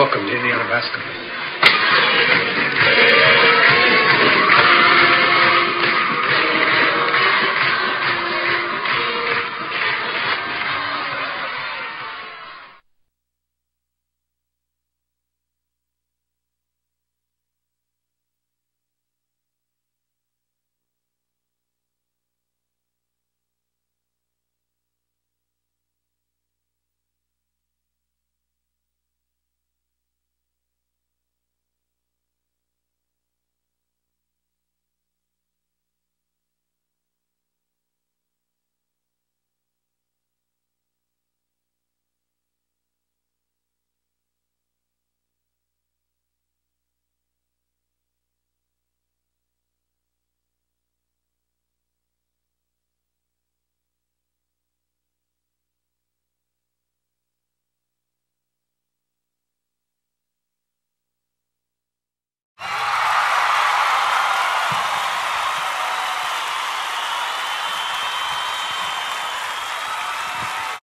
Welcome to Indiana basketball.